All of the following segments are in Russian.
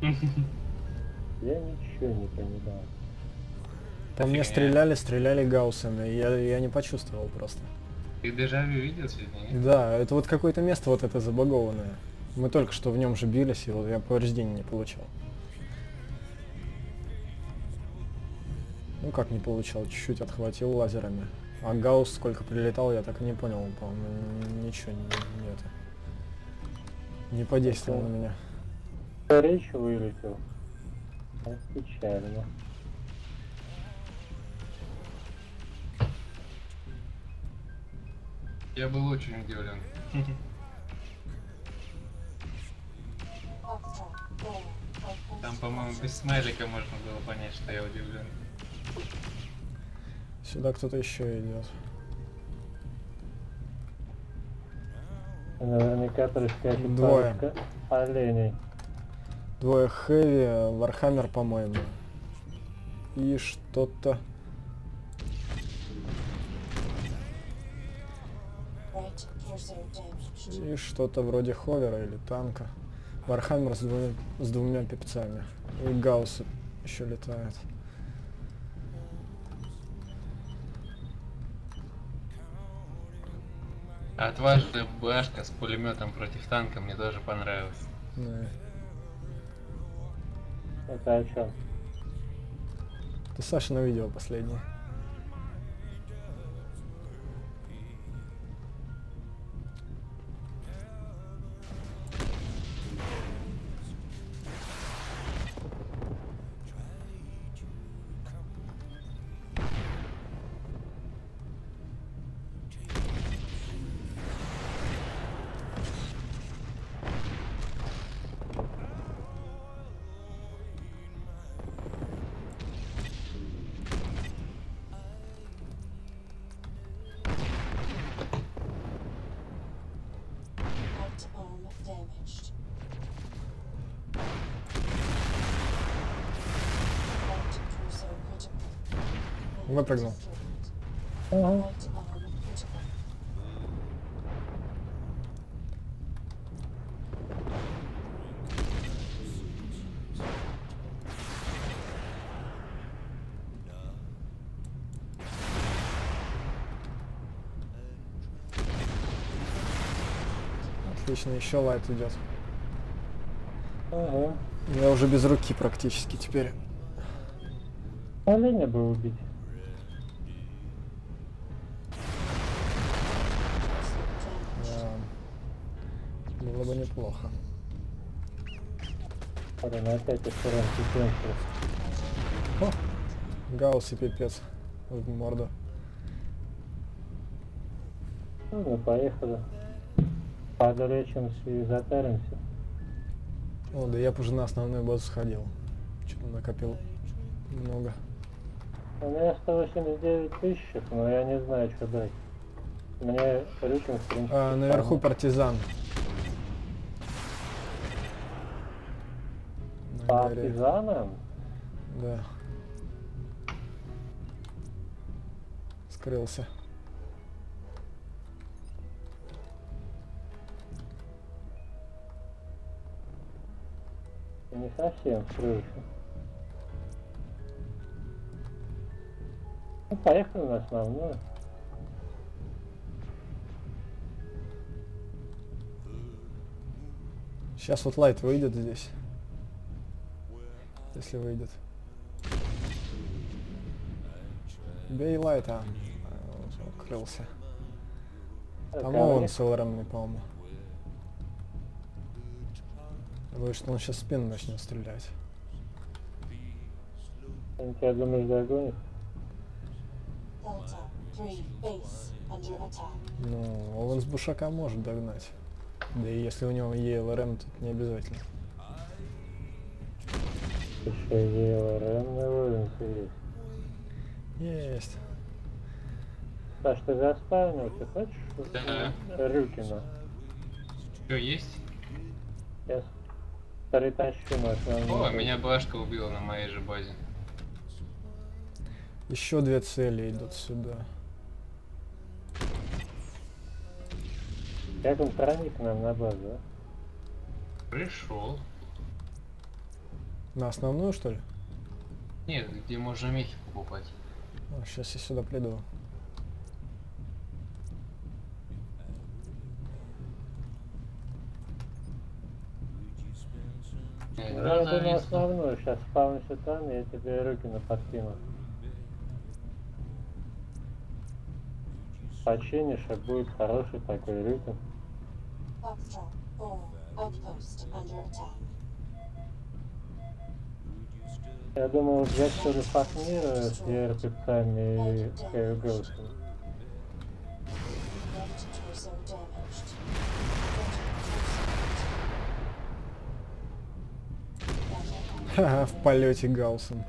Я ничего не понимаю. По мне стреляли, стреляли гаусами. и Я, я не почувствовал просто. Ты дежавю видел сегодня? нет? Да, это вот какое-то место вот это забагованное. Мы только что в нем же бились, и вот я повреждений не получал. Ну как не получал, чуть-чуть отхватил лазерами. А гаусс сколько прилетал, я так и не понял, по-моему, ничего не, нет. Не подействовал на меня. Речь вылетел. Это печально. Я был очень удивлен. Там, по-моему, без смайлика можно было понять, что я удивлен. Сюда кто-то еще идет. Наверняка проскочит Двое. оленей. Двое heavy, Warhammer, по-моему. И что-то... И что-то вроде ховера или танка. Warhammer с двумя, с двумя пипцами. И Гаусс еще летает. Отважная башка с пулеметом против танка мне тоже понравилась. Да. Это о чем? Это Саша на видео последнее. Выпрыгнул. Ага. Отлично, еще лайт идет. Ага. Я уже без руки практически теперь. Оленя бы убить. Неплохо. Блин, опять из коронки кончилось. О, Гаусс и пипец в морду. Ну, мы поехали. Подлечимся и затаримся. О, да я бы уже на основную базу сходил. Что-то накопил много. У меня 189 тысяч, но я не знаю, что дать. Мне Рюкин, в принципе, А, наверху партизан. Партизаном? Да. Скрылся. Не совсем скрылся. Ну, поехали на основную. Сейчас вот лайт выйдет здесь. Если выйдет. Бей лайта. А, он Укрылся. Там Это он с ЛРМ, по-моему. Говорит, что он сейчас в спину начнет стрелять. Он тебя, думаешь, догонит? Delta 3 base under attack. Ну, Овен с Бушака может догнать. Да и если у него ЕЛРМ, тут не обязательно. Еще Вовенце есть. Есть. Саш, ты заспавнил, ты хочешь? Да. Рюкина. Что, есть? Я притащу на основную. О, меня башка убила на моей же базе. Еще две цели идут сюда. Как он проник к нам на базу, а? Пришел. На основную, что ли? Нет, где можно мехи покупать. сейчас я сюда приду. Я рано иду на весну. основную, сейчас спавнишься там, я тебе руки на подкину. Починишь, и будет хороший такой рюкин. Я думал взять что ли Фахмира с ЕРПЦами и damaged. Ха-ха, в полете Гаусом.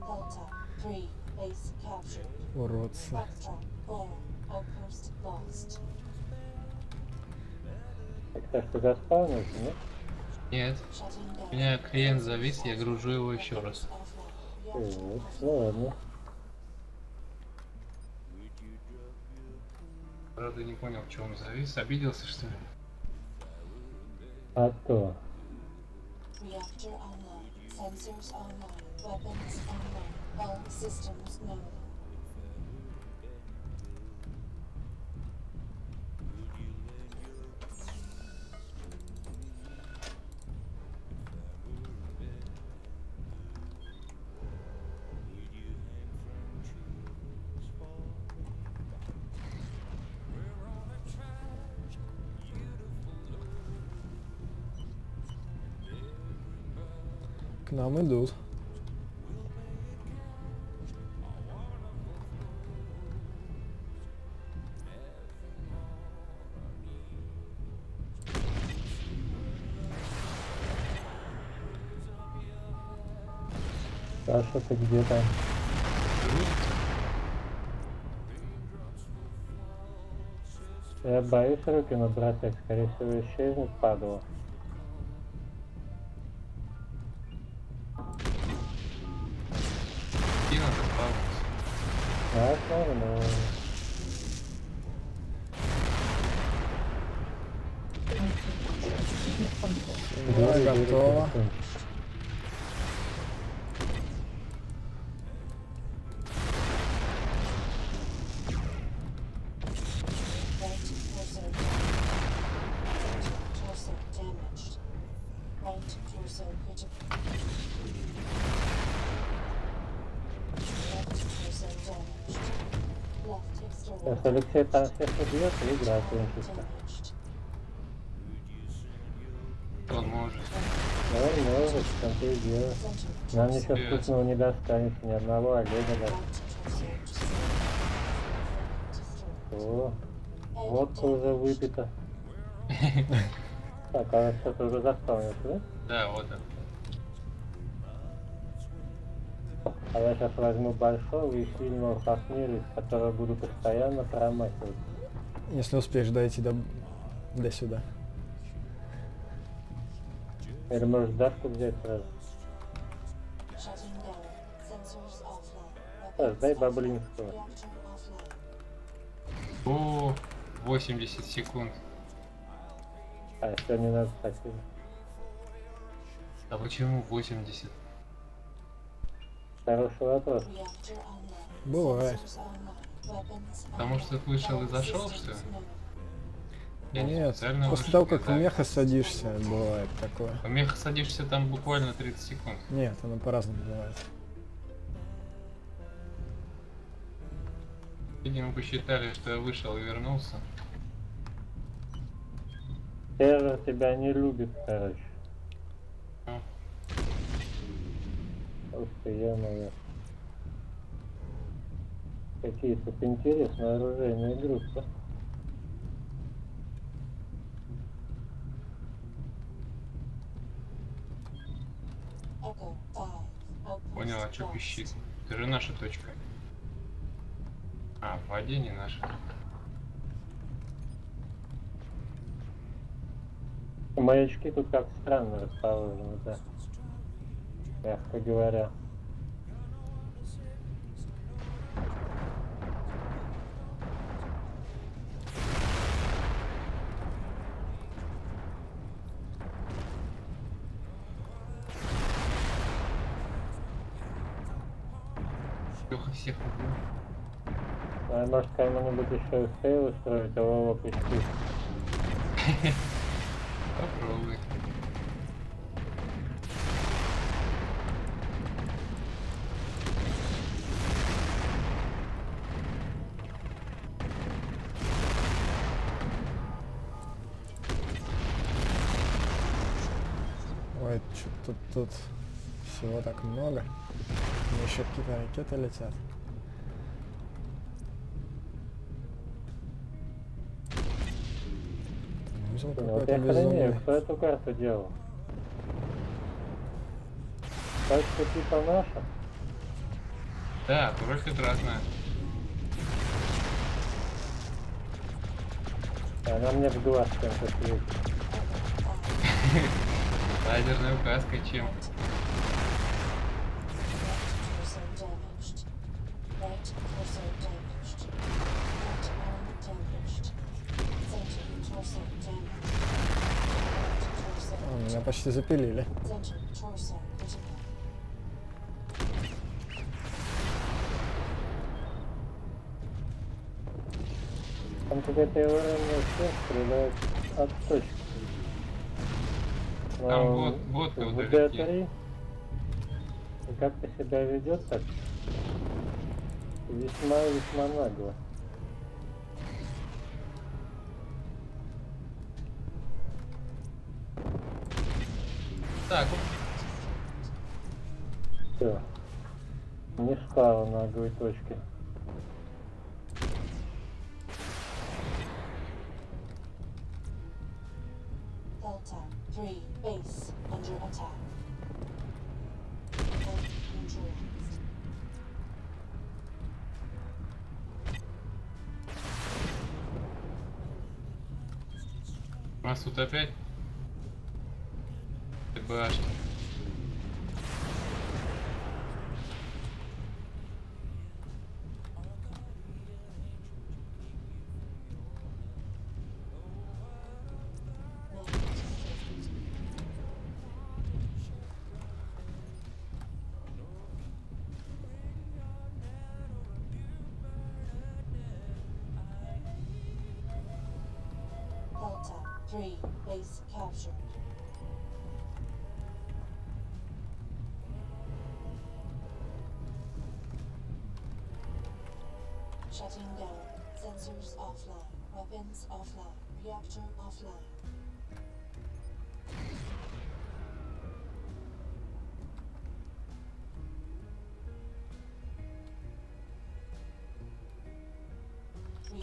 Delta 3. Base captured. Уродцы. Foxtrot 4. Outpost lost. Так что ты заспавнился, нет? Нет. У меня клиент завис, я гружу его еще раз. Ладно. Правда не понял, что он завис. Обиделся, что ли? А то. Reactor online. Sensors online. Weapons online. All systems known. Нам идут. Саша, ты где там? Я боюсь руки набросать, скорее всего исчезнет падала. Сейчас Алексей там всех убьет и игра кончится. Он может. Ну, может, и дело. Center Нам ничего вкусного не достанется, ни одного torso destroyed. О, водка уже выпита. Так, а что-то уже заспавнился, да? Да, вот он. А я сейчас возьму большого и сильного из которого буду постоянно промахивать. Если успеешь дойти до, до сюда. Или может дашку взять сразу? Weapons дай баблинского. О, 80 секунд. А, все, не надо, спасибо. А почему 80? Хороший вопрос. Бывает. Потому что ты вышел и зашел, что ли? Я не Нет, после того, как в меха садишься, бывает такое. В мех садишься там буквально 30 секунд. Нет, оно по-разному бывает. Видимо, посчитали, что я вышел и вернулся. Сервер тебя не любит, короче. Ух ты, ё-моё. Какие тут интересные оружейные группы. Echo 5. Outpost Понял, а что пищит? Это же наша точка. А, в воде не наша. Маячки тут как странно расположены, да мягко говоря. Леха всех убил. Может кому-нибудь еще сейл устроить, а Вова пустить. Попробуй. Тут всего так много. Мне еще какие-то ракеты летят. Там Ну, Вот какой-то я храню, безумный. кто эту карту делал? Тачка типа наша? Да, профит разная. Она мне в глаз чем-то светит. Лазерная указка чем? А, меня почти запилили. Там какая-то связь стреляет от точки. Там бот- боты в удаленки. D3 и как-то себя ведет так весьма-весьма нагло. Так, Все. Не стало наглой точки. Delta 3 base under attack. All neutralized. у нас тут опять ТБАшки.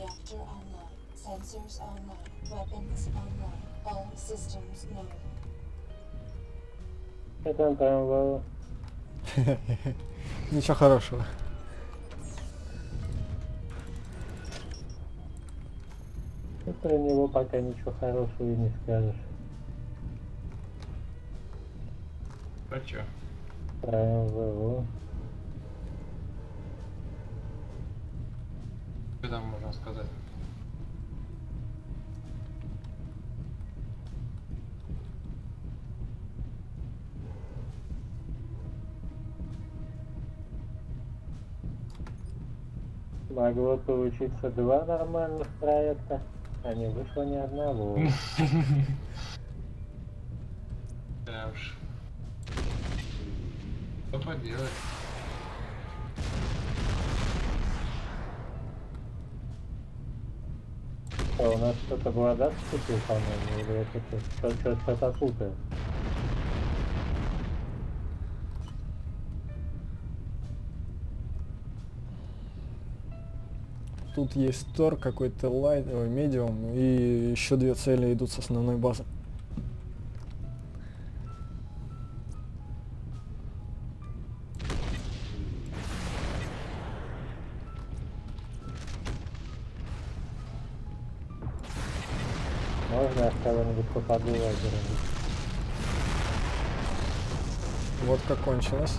Reactor online. Sensors online. Weapons online. All systems known. Что там? Ничего хорошего. Ты про него пока ничего хорошего и не скажешь. А чё? Про МВО. Что там можно сказать? Могло получиться два нормальных проекта, а не вышло ни одного. Да уж. Что поделать? А у нас кто-то глода вступил, по-моему, или это что- что- что-то путаю. Тут есть Тор, какой-то лайт, медиум, и еще две цели идут с основной базы. Можно в кого-нибудь попаду лазером? Вот как кончилось.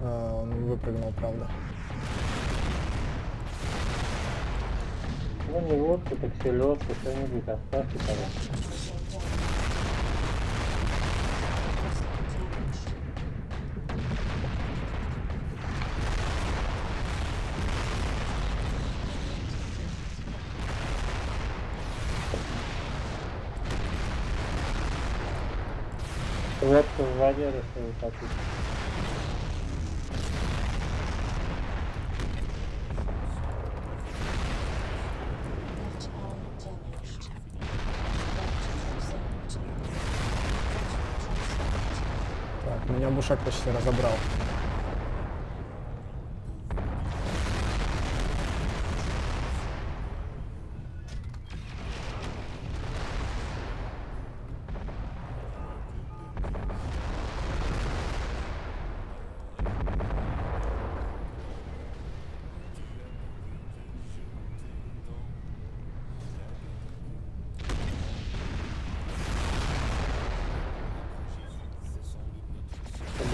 А, он выпрыгнул, правда. Ну не водку, так селедку, что-нибудь оставьте, пожалуйста. Torso damaged. Так, меня Бушак почти разобрал.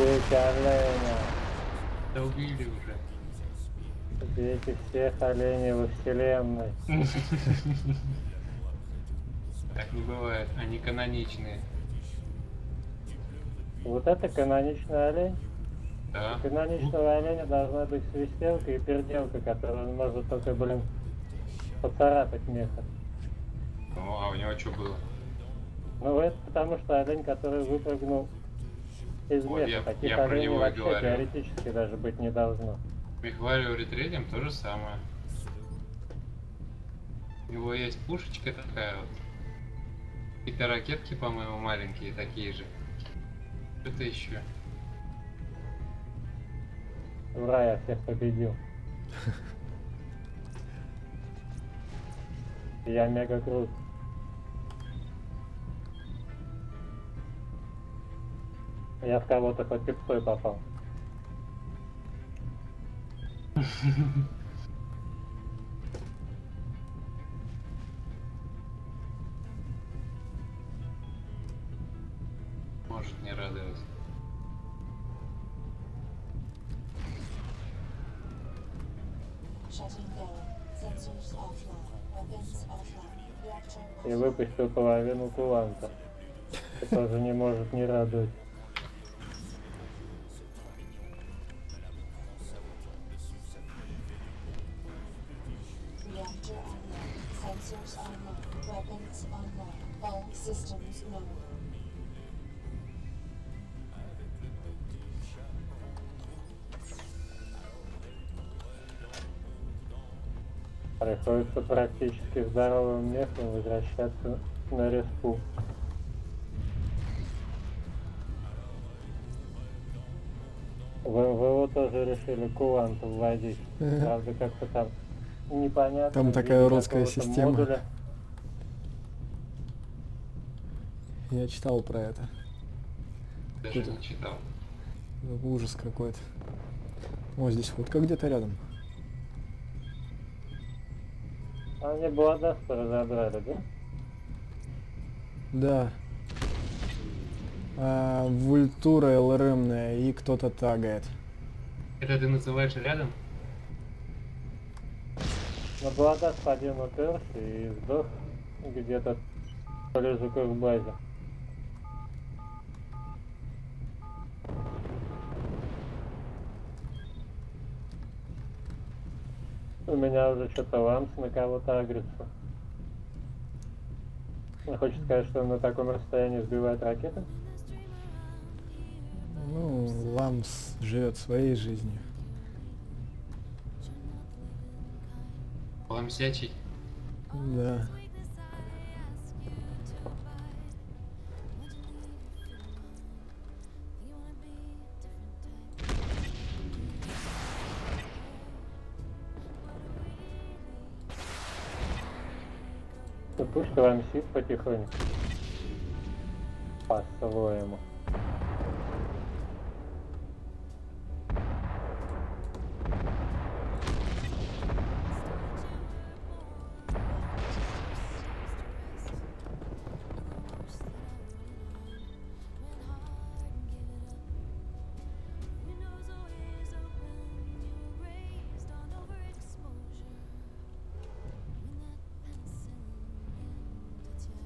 Убейте оленя. Да убили уже. Убейте всех оленей во вселенной. Так не бывает, они каноничные. Вот это каноничный олень. Да. У каноничного оленя должна быть свистелка и переделка, которую он может только, блин, поцарапать меха. Ну, а у него что было? Ну это потому что олень, который выпрыгнул из Вот меха. я- Таких я про него и вообще говорю. теоретически даже быть не должно. Мехварио ретредием то же самое. У него есть пушечка такая вот. Какие-то ракетки, по-моему, маленькие такие же. Что-то еще. Ура, я всех победил. Я мега крут. Я в кого-то хоть пипцой попал. Может не радовать. И выпустил половину куланта. Это тоже не может не радовать. Sensors online. Weapons online. All systems known. Приходится практически здоровым мехом возвращаться на респу. В МВО тоже решили кулант вводить. Правда, как-то там непонятно. Там такая уродская система. модуля. Я читал про это. Даже не читал. Ужас какой-то. О, здесь фотка где-то рядом. Они Бладаста разобрали, да? Да. А, вультура ЛРМная и кто-то тагает. Это ты называешь рядом? На Бладаст один уперся и сдох где-то ближе к их базе. У меня уже что-то ламс на кого-то агрится. Он хочет сказать, что на таком расстоянии сбивает ракеты? Ну, Ламс живет своей жизнью. Ламсячий. Да. Ну пусть ламсит потихоньку. По-своему.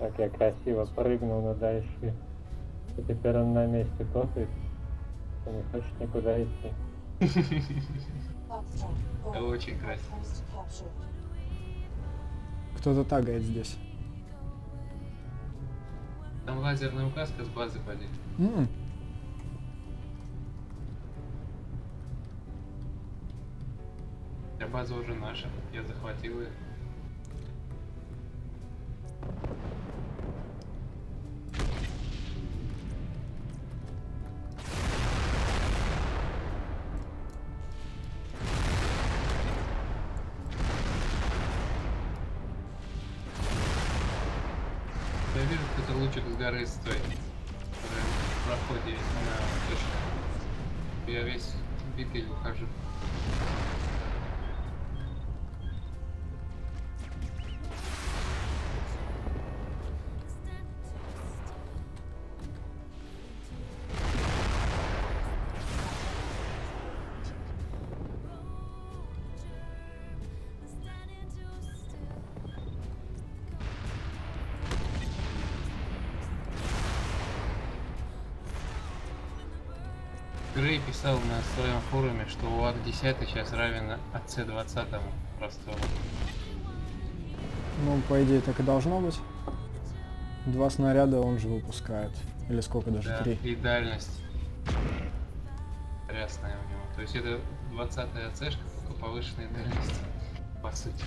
Так, я красиво прыгнул, на дальше. И теперь он на месте топит. Он не хочет никуда идти. Это очень красиво. Кто-то тагает здесь. Там лазерная указка с базы падает. Mm. Я база уже наша, я захватил ее. Кто-то лучик с горы стоит. в проходе на точно. Я весь битый ухожу. 10 сейчас равен АЦ 20 простому. Ну, по идее, так и должно быть. Два снаряда он же выпускает. Или сколько даже? Да, Три. и дальность. Рясная у него. То есть это 20 АЦшка, только повышенной дальности. По сути.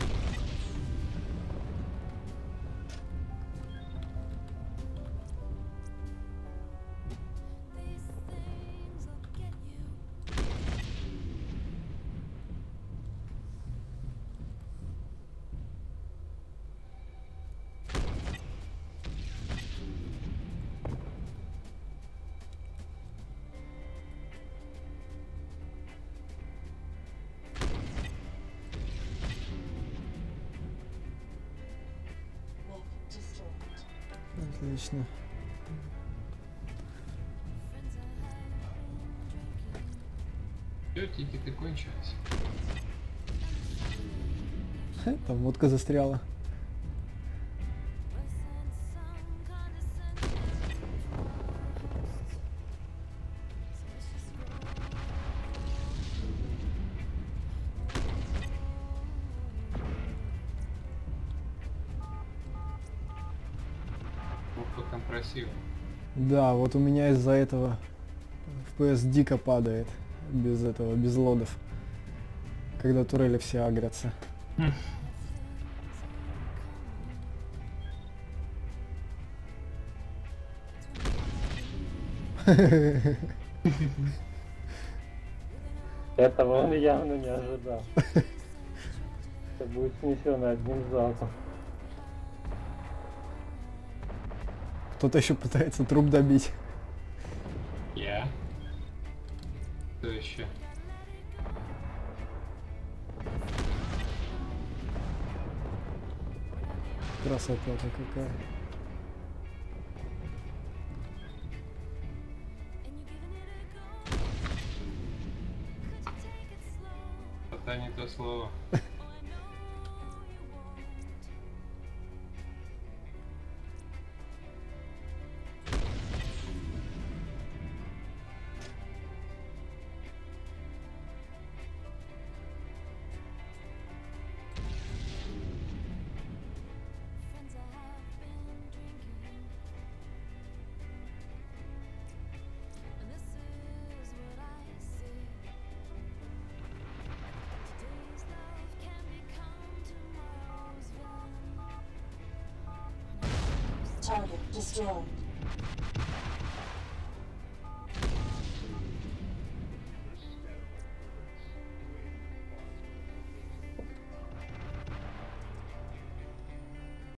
Отлично. Все, тикеты кончились. Там водка застряла. Да, вот у меня из-за этого FPS дико падает. Без этого, без лодов. Когда турели все агрятся. Этого он явно не ожидал. Это будет снесено одним залпом. Кто-то еще пытается труп добить. Я. Кто еще? Красота-то какая. Это не то слово. destroyed.